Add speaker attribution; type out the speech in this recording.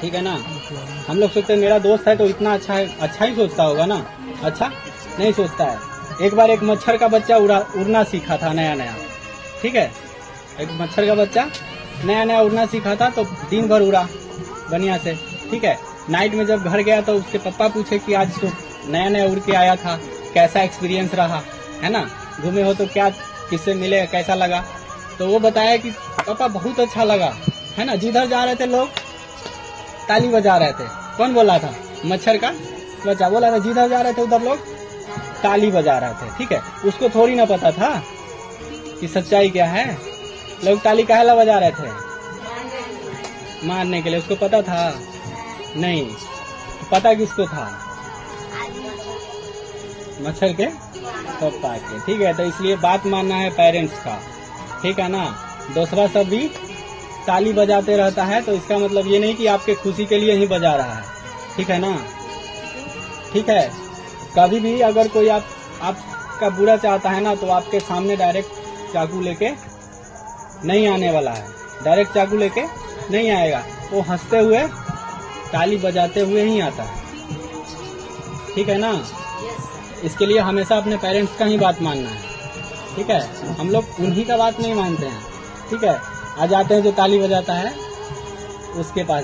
Speaker 1: ठीक है ना? हम लोग सोचते हैं, मेरा दोस्त है तो इतना अच्छा है अच्छा ही सोचता होगा ना? अच्छा? नहीं सोचता है। एक बार एक मच्छर का बच्चा उड़ा, उड़ना सीखा था नया नया। ठीक है? एक मच्छर का बच्चा नया नया उड़ना सीखा था तो दिन भर उड़ा बढ़िया से। ठीक है? नाइट में जब घर गया तो उसके पप्पा पूछे कि आज तो नया नया उड़ के आया था, कैसा एक्सपीरियंस रहा? है ना? घूमे हो तो क्या, किससे मिले, कैसा लगा? तो वो बताया कि, पापा, बहुत अच्छा लगा। है ना? जिधर जा रहे थे लोग ताली बजा रहे थे। कौन बोला था? मच्छर का? बच्चा बोला था, जिधर जा रहे थे उधर लोग। ताली बजा रहे थे, ठीक है? उसको थोड़ी ना पता था कि सच्चाई क्या है। लोग ताली काहेला बजा रहे थे? मारने के लिए। उसको पता था? नहीं। पता किसको था? मच्छर के पप्पा के, ठीक है? तो इसलिए बात मानना है पेरेंट्स का, ठीक है ना? दूसरा सब भी ताली बजाते रहता है तो इसका मतलब ये नहीं कि आपके खुशी के लिए ही बजा रहा है। ठीक है ना? ठीक है? कभी भी अगर कोई आप, आपका बुरा चाहता है ना तो आपके सामने डायरेक्ट चाकू लेके नहीं आने वाला है। डायरेक्ट चाकू लेके नहीं आएगा। वो हँसते हुए, ताली बजाते हुए ही आता है। ठीक है ना? इसके लिए हमेशा अपने पेरेंट्स का ही बात मानना है। ठीक है? हम लोग उन्हीं का बात नहीं मानते हैं। ठीक है? आ जाते हैं जो ताली बजाता है उसके पास